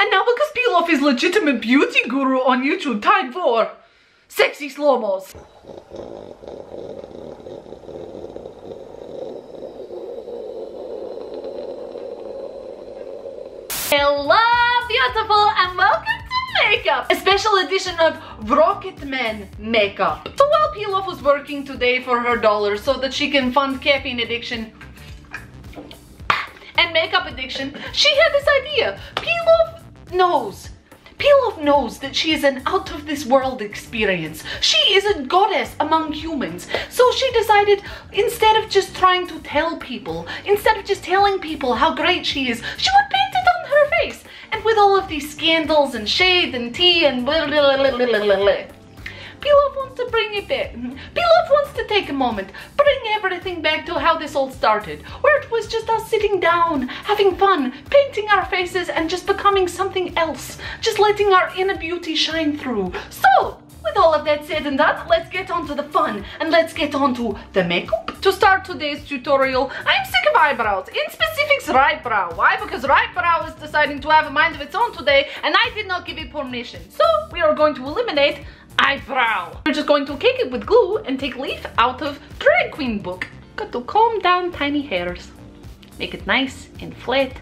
And now because Piloff is legitimate beauty guru on YouTube, time for sexy slow-mos. Hello, beautiful, and welcome to makeup, a special edition of Rocket Man makeup. So while Piloff was working today for her dollars so that she can fund caffeine addiction and makeup addiction, she had this idea. Piloff knows Piloff knows that she is an out of this world experience. She is a goddess among humans. So she decided instead of just trying to tell people, instead of just telling people how great she is, she would paint it on her face. And with all of these scandals and shade and tea and blah, blah, blah, blah, blah, blah, Piloff wants to bring it back. Piloff wants to take a moment, bring everything back to how this all started, where it was just us sitting down, having fun, painting our faces and just becoming something else, just letting our inner beauty shine through. So, with all of that said and done, let's get on to the fun and let's get on to the makeup. To start today's tutorial, I'm sick of eyebrows, in specifics right brow. Why? Because right brow is deciding to have a mind of its own today and I did not give it permission. So we are going to eliminate eyebrow. We're just going to cake it with glue and take leaf out of drag queen book. Got to comb down tiny hairs. Make it nice and flat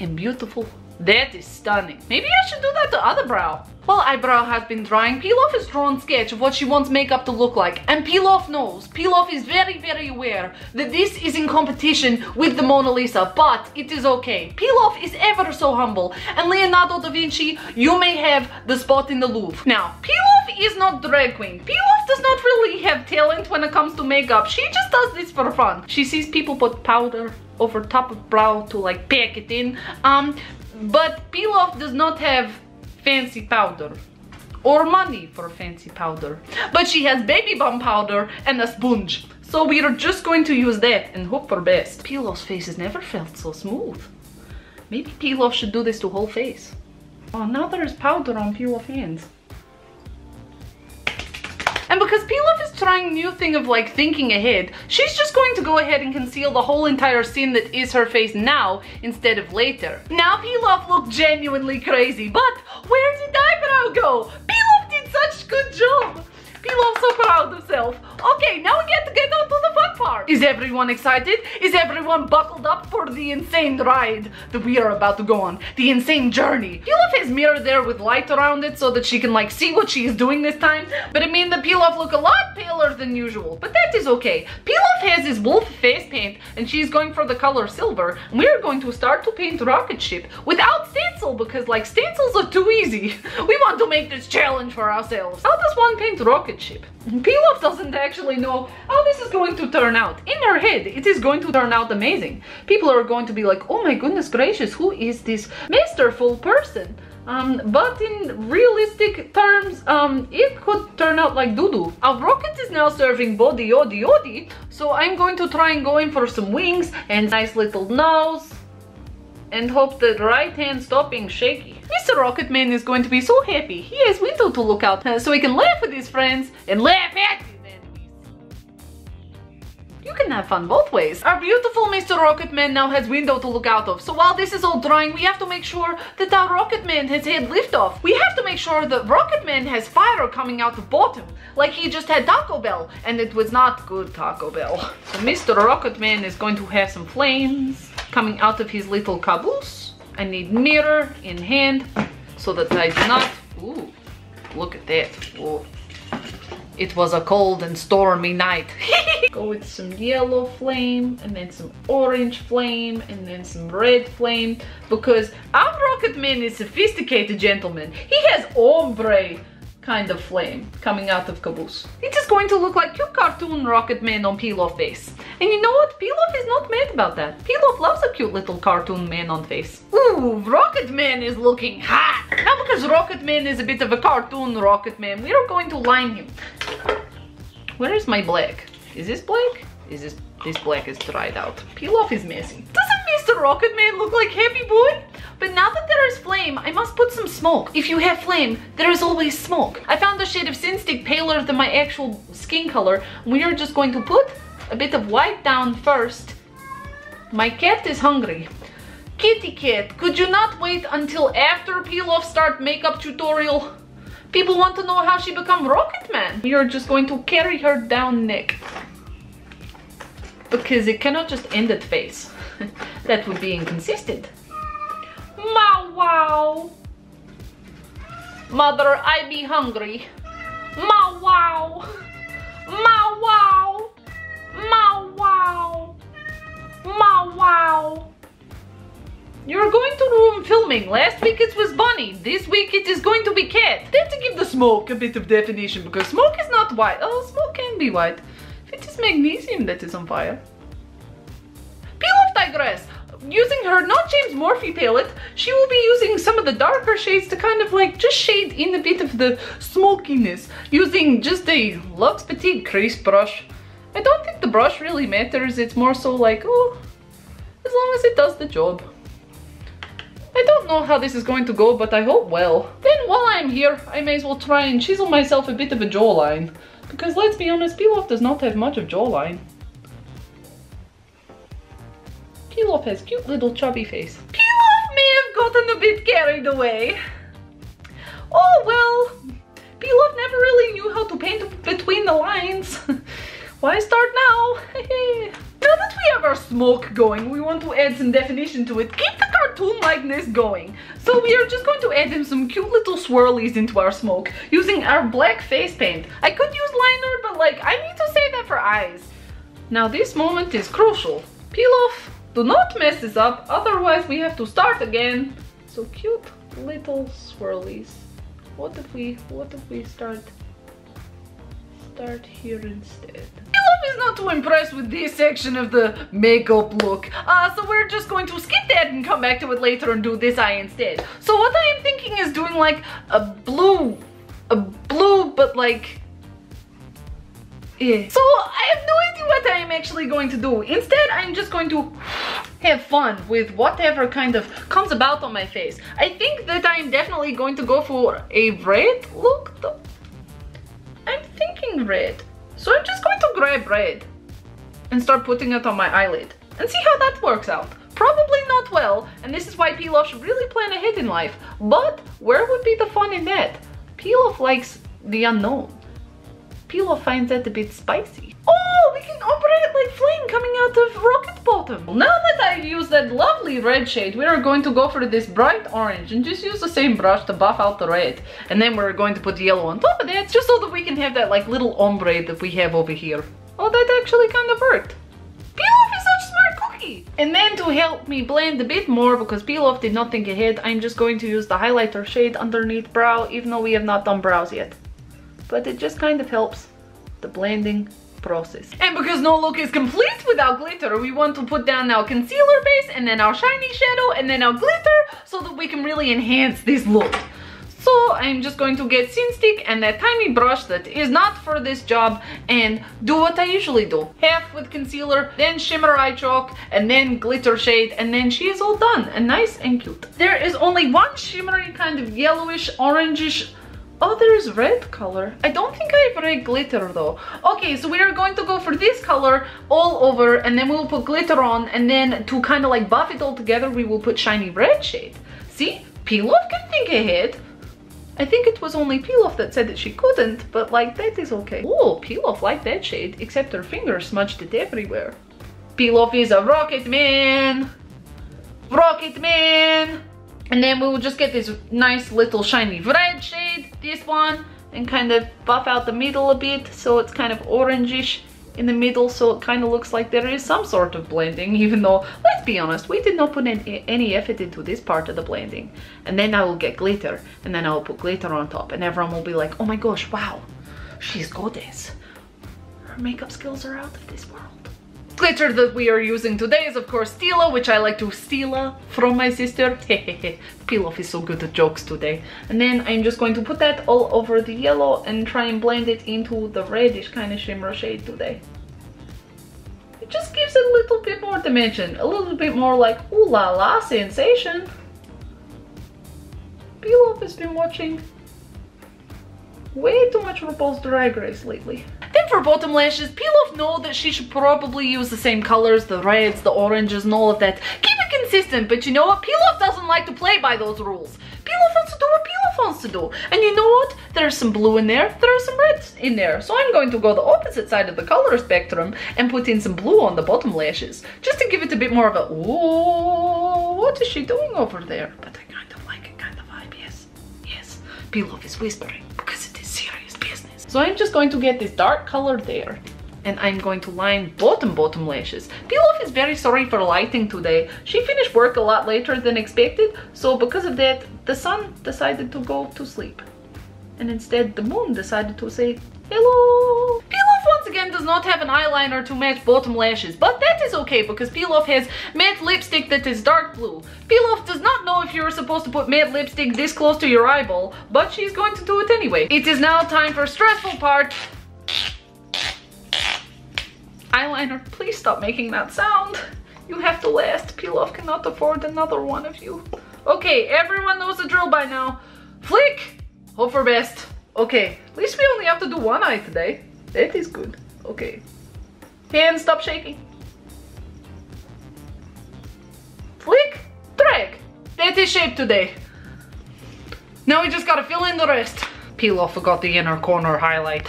and beautiful. That is stunning. Maybe I should do that to other brow. While eyebrow has been drying, Piloff has drawn sketch of what she wants makeup to look like. And Piloff knows, Piloff is very, very aware that this is in competition with the Mona Lisa, but it is okay. Piloff is ever so humble. And Leonardo da Vinci, you may have the spot in the Louvre. Now, Piloff is not drag queen. Piloff does not really have talent when it comes to makeup. She just does this for fun. She sees people put powder over top of brow to like pack it in. Um, but Piloff does not have fancy powder or money for fancy powder. But she has baby bum powder and a sponge. So we are just going to use that and hope for best. Piloff's face has never felt so smooth. Maybe Piloff should do this to whole face. Oh, now there is powder on Piloff's hands. And because Piloff is trying new thing of like thinking ahead, she's just going to go ahead and conceal the whole entire scene that is her face now instead of later. Now Piloff looked genuinely crazy, but where did eyebrow go? Piloff did such good job. Piloff's so proud of herself. Okay, now we get to get on to the fun part. Is everyone excited? Is everyone buckled up for the insane ride that we are about to go on? The insane journey. Piloff has mirror there with light around it so that she can like see what she is doing this time. But it means the Piloff look a lot paler than usual. But that is okay. Piloff has his Wolfe face paint and she's going for the color silver. And we are going to start to paint rocket ship without stencil because like stencils are too easy. We want to make this challenge for ourselves. How does one paint rocket ship? Piloff doesn't actually know how this is going to turn out. In her head, it is going to turn out amazing. People are going to be like, oh my goodness gracious, who is this masterful person? Um, but in realistic terms, um, it could turn out like doo-doo. Our rocket is now serving body odi odi, so I'm going to try and go in for some wings and nice little nose and hope the right hand stop being shaky. Mr. Rocketman is going to be so happy. He has window to look out uh, so he can laugh with his friends and laugh at his enemies. You can have fun both ways. Our beautiful Mr. Rocketman now has window to look out of. So while this is all drying, we have to make sure that our Rocketman has had liftoff. We have to make sure that Rocketman has fire coming out the bottom, like he just had Taco Bell, and it was not good Taco Bell. So Mr. Rocketman is going to have some flames coming out of his little caboose. I need mirror in hand so that I do not, ooh, look at that. Ooh. It was a cold and stormy night. Go with some yellow flame and then some orange flame and then some red flame because our rocket man is sophisticated gentleman. He has ombre kind of flame coming out of caboose. It is going to look like cute cartoon rocket man on Piloff face. And you know what? Piloff is not mad about that. Piloff loves a cute little cartoon man on face. Ooh, Rocket Man is looking hot. Now because Rocket Man is a bit of a cartoon Rocket Man, we are going to line him. Where is my black? Is this black? Is this, this black is dried out. Piloff is messy. Doesn't Mr. Rocket Man look like Happy Boy? But now that there is flame, I must put some smoke. If you have flame, there is always smoke. I found a shade of Sin Stick paler than my actual skin color. We are just going to put a bit of white down first. My cat is hungry. Kitty Cat, could you not wait until after Piloff start makeup tutorial? People want to know how she become Rocket Man. We are just going to carry her down neck. Because it cannot just end at face. that would be inconsistent. Ma wow. Mother, I be hungry. Ma wow. Ma wow. Ma wow. Ma wow. You're going to room filming. Last week it was Bunny. This week it is going to be Cat. Then to give the smoke a bit of definition because smoke is not white. Oh, smoke can be white. If it is magnesium that is on fire. Peel off digress. Using her not James Morphe palette, she will be using some of the darker shades to kind of like just shade in a bit of the smokiness using just a Luxe Petite crease brush. I don't think the brush really matters. It's more so like, oh, as long as it does the job. I don't know how this is going to go, but I hope well. Then while I'm here, I may as well try and chisel myself a bit of a jawline. Because let's be honest, Piloff does not have much of jawline. Has cute little chubby face. Piloff may have gotten a bit carried away. Oh well, Piloff never really knew how to paint between the lines. Why start now? now that we have our smoke going, we want to add some definition to it. Keep the cartoon likeness going. So we are just going to add in some cute little swirlies into our smoke using our black face paint. I could use liner, but like I need to save that for eyes. Now this moment is crucial. Piloff do not mess this up, otherwise we have to start again. So cute little swirlies. What if we, what if we start, start here instead? Is not too impressed with this section of the makeup look. Uh, so we're just going to skip that and come back to it later and do this eye instead. So what I am thinking is doing like a blue, a blue, but like yeah. So I have no idea what I am actually going to do. Instead, I'm just going to have fun with whatever kind of comes about on my face. I think that I'm definitely going to go for a red look. I'm thinking red. So I'm just going to grab red and start putting it on my eyelid and see how that works out. Probably not well, and this is why Piloff should really plan ahead in life. But where would be the fun in that? Piloff likes the unknown. Piloff finds that a bit spicy. Oh, we can operate it like flame coming out of rocket bottom. Now that I've used that lovely red shade, we are going to go for this bright orange and just use the same brush to buff out the red. And then we're going to put yellow on top of that just so that we can have that like little ombre that we have over here. Oh, that actually kind of worked. Piloff is such a smart cookie. And then to help me blend a bit more, because Piloff did not think ahead, I'm just going to use the highlighter shade underneath brow, even though we have not done brows yet but it just kind of helps the blending process. And because no look is complete without glitter, we want to put down our concealer base and then our shiny shadow and then our glitter so that we can really enhance this look. So I'm just going to get Sin Stick and that tiny brush that is not for this job and do what I usually do. Half with concealer, then shimmer eye chalk, and then glitter shade, and then she is all done and nice and cute. There is only one shimmery kind of yellowish, orangish Oh, there's red color. I don't think I have red glitter though. Okay, so we are going to go for this color all over and then we will put glitter on and then to kind of like buff it all together, we will put shiny red shade. See, Piloff can think ahead. I think it was only Piloff that said that she couldn't, but like that is okay. Oh, Piloff liked that shade, except her fingers smudged it everywhere. Piloff is a rocket man. Rocket man. And then we will just get this nice little shiny red shade, this one, and kind of buff out the middle a bit so it's kind of orangish in the middle so it kind of looks like there is some sort of blending even though let's be honest we did not put any, any effort into this part of the blending. And then I will get glitter and then I will put glitter on top and everyone will be like oh my gosh wow she's goddess her makeup skills are out of this world glitter that we are using today is of course Stila, which I like to steal from my sister. Piloff is so good at jokes today. And then I'm just going to put that all over the yellow and try and blend it into the reddish kind of shimmer shade today. It just gives it a little bit more dimension, a little bit more like ooh la la sensation. Piloff has been watching way too much RuPaul's Drag Race lately. Then for bottom lashes, Piloff know that she should probably use the same colors, the reds, the oranges and all of that. Keep it consistent, but you know what? Piloff doesn't like to play by those rules. Piloff wants to do what Piloff wants to do. And you know what? There's some blue in there, there's some red in there. So I'm going to go the opposite side of the color spectrum and put in some blue on the bottom lashes. Just to give it a bit more of a, oh, what is she doing over there? But I kind of like it kind of vibe, yes. Yes, Piloff is whispering because So I'm just going to get this dark color there and I'm going to line bottom bottom lashes. Piloff is very sorry for lighting today. She finished work a lot later than expected, so because of that, the sun decided to go to sleep. And instead, the moon decided to say, hello. Piloff once again does not have an eyeliner to match bottom lashes, but okay because Piloff has matte lipstick that is dark blue. Piloff does not know if you're supposed to put matte lipstick this close to your eyeball, but she's going to do it anyway. It is now time for stressful part, Eyeliner, please stop making that sound. You have to last. Piloff cannot afford another one of you. Okay, everyone knows the drill by now. Flick! Hope for best. Okay, at least we only have to do one eye today. That is good. Okay. Hands, stop shaking. That is shape today. Now we just gotta fill in the rest. Piloff forgot the inner corner highlight.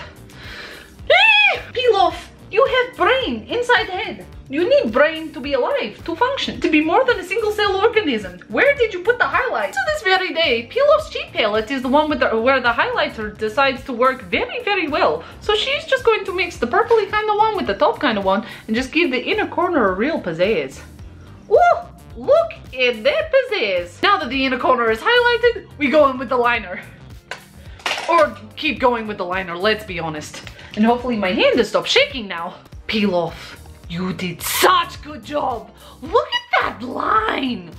Piloff, you have brain inside head. You need brain to be alive, to function, to be more than a single cell organism. Where did you put the highlight? To this very day, Piloff's cheek palette is the one with the, where the highlighter decides to work very, very well. So she's just going to mix the purpley kind of one with the top kind of one and just give the inner corner a real pizzazz. Ooh, look at that pizzazz. Now that the inner corner is highlighted, we go in with the liner. Or keep going with the liner, let's be honest. And hopefully my hand has stopped shaking now. Piloff. You did such good job. Look at that line.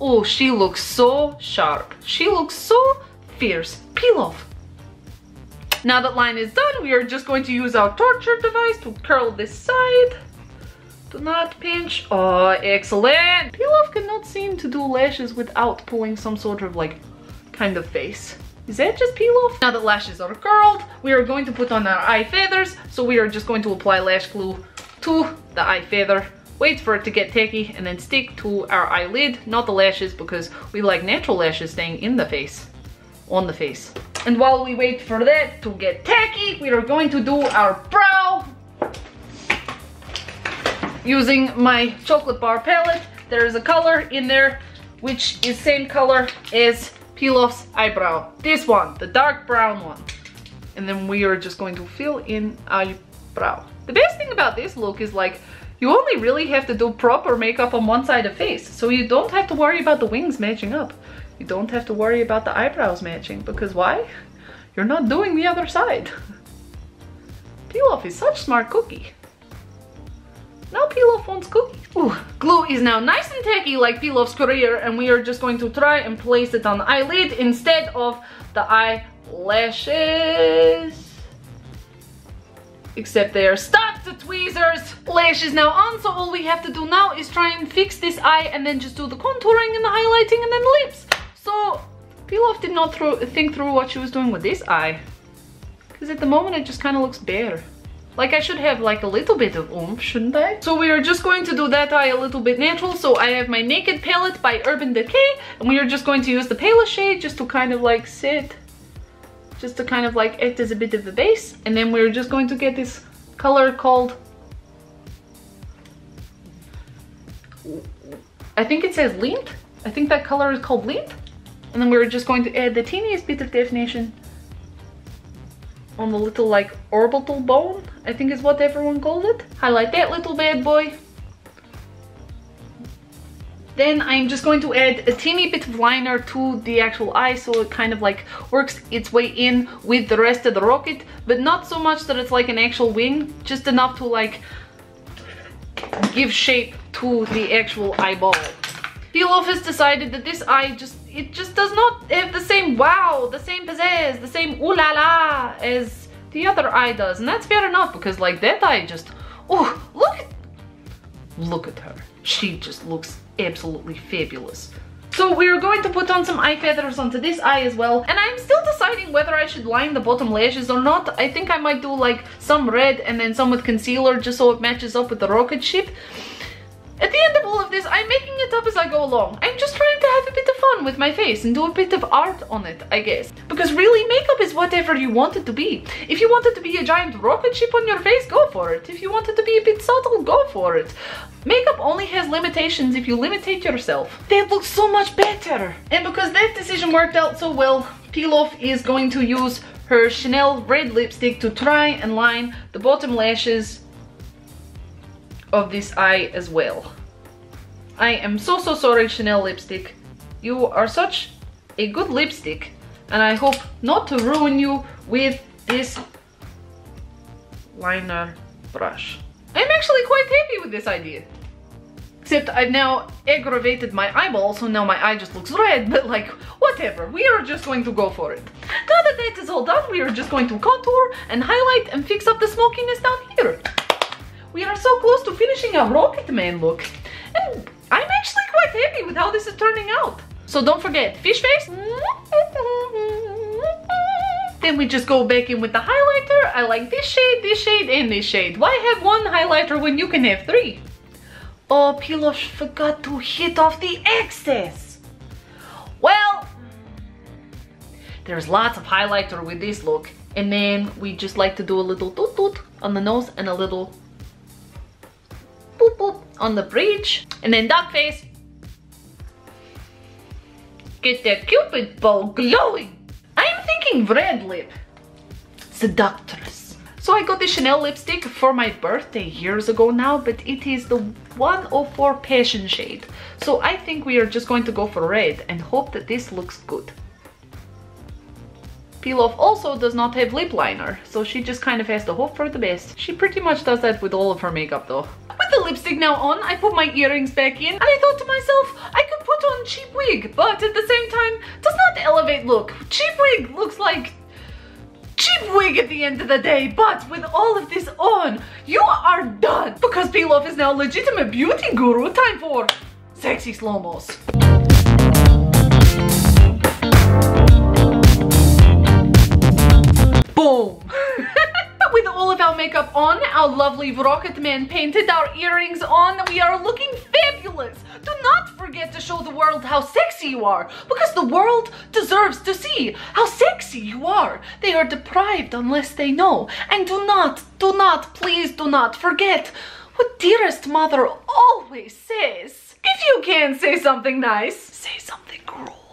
Oh, she looks so sharp. She looks so fierce. Piloff. Now that line is done, we are just going to use our torture device to curl this side. Do not pinch. Oh, excellent. Piloff cannot seem to do lashes without pulling some sort of like kind of face. Is that just Piloff? Now that lashes are curled, we are going to put on our eye feathers. So we are just going to apply lash glue to the eye feather, wait for it to get tacky, and then stick to our eyelid, not the lashes, because we like natural lashes staying in the face, on the face. And while we wait for that to get tacky, we are going to do our brow. Using my chocolate bar palette, there is a color in there, which is same color as Piloff's eyebrow. This one, the dark brown one. And then we are just going to fill in eyebrow. The best thing about this look is like, you only really have to do proper makeup on one side of face. So you don't have to worry about the wings matching up. You don't have to worry about the eyebrows matching. Because why? You're not doing the other side. Piloff is such smart cookie. Now Piloff wants cookie. Ooh, glue is now nice and tacky like Piloff's career and we are just going to try and place it on the eyelid instead of the eyelashes except they are stuck to tweezers. Lash is now on, so all we have to do now is try and fix this eye and then just do the contouring and the highlighting and then the lips. So Piloff did not throw, think through what she was doing with this eye. Because at the moment it just kind of looks bare. Like I should have like a little bit of oomph, shouldn't I? So we are just going to do that eye a little bit natural. So I have my Naked palette by Urban Decay and we are just going to use the palest shade just to kind of like sit just to kind of like act as a bit of a base. And then we're just going to get this color called, I think it says lint. I think that color is called lint. And then we're just going to add the teeniest bit of definition on the little like orbital bone, I think is what everyone called it. Highlight that little bad boy. Then I'm just going to add a teeny bit of liner to the actual eye so it kind of like works its way in with the rest of the rocket, but not so much that it's like an actual wing, just enough to like give shape to the actual eyeball. Piloff has decided that this eye just, it just does not have the same wow, the same pizzazz, the same ooh la la as the other eye does. And that's fair enough because like that eye just, oh, look at, look at her. She just looks absolutely fabulous. So we're going to put on some eye feathers onto this eye as well. And I'm still deciding whether I should line the bottom lashes or not. I think I might do like some red and then some with concealer just so it matches up with the rocket ship. At the end of all of this, I'm making it up as I go along. I'm just trying to have a bit of fun with my face and do a bit of art on it, I guess. Because really, makeup is whatever you want it to be. If you want it to be a giant rocket ship on your face, go for it. If you want it to be a bit subtle, go for it. Makeup only has limitations if you limitate yourself. That looks so much better. And because that decision worked out so well, Piloff is going to use her Chanel red lipstick to try and line the bottom lashes of this eye as well. I am so so sorry Chanel lipstick. You are such a good lipstick and I hope not to ruin you with this liner brush. I'm actually quite happy with this idea. Except I've now aggravated my eyeball, so now my eye just looks red, but like, whatever, we are just going to go for it. Now that that is all done, we are just going to contour and highlight and fix up the smokiness down here. We are so close to finishing a Rocket Man look. And I'm actually quite happy with how this is turning out. So don't forget, fish face. Then we just go back in with the highlighter. I like this shade, this shade, and this shade. Why have one highlighter when you can have three? Oh, Piloff forgot to hit off the excess. Well, there's lots of highlighter with this look. And then we just like to do a little toot toot on the nose and a little boop boop on the bridge. And then duck face. Get that cupid bow glowing. I'm thinking red lip. Seductress. So I got the Chanel lipstick for my birthday years ago now, but it is the 104 Passion shade. So I think we are just going to go for red and hope that this looks good. Piloff also does not have lip liner, so she just kind of has to hope for the best. She pretty much does that with all of her makeup though. The lipstick now on, I put my earrings back in and I thought to myself, I could put on cheap wig, but at the same time, does not elevate look. Cheap wig looks like cheap wig at the end of the day, but with all of this on, you are done. Because Piloff is now legitimate beauty guru, time for sexy slow-mos. Our makeup on, our lovely Rocket Man painted, our earrings on, we are looking fabulous. Do not forget to show the world how sexy you are, because the world deserves to see how sexy you are. They are deprived unless they know. And do not, do not, please do not forget what dearest mother always says. If you can't say something nice, say something cruel.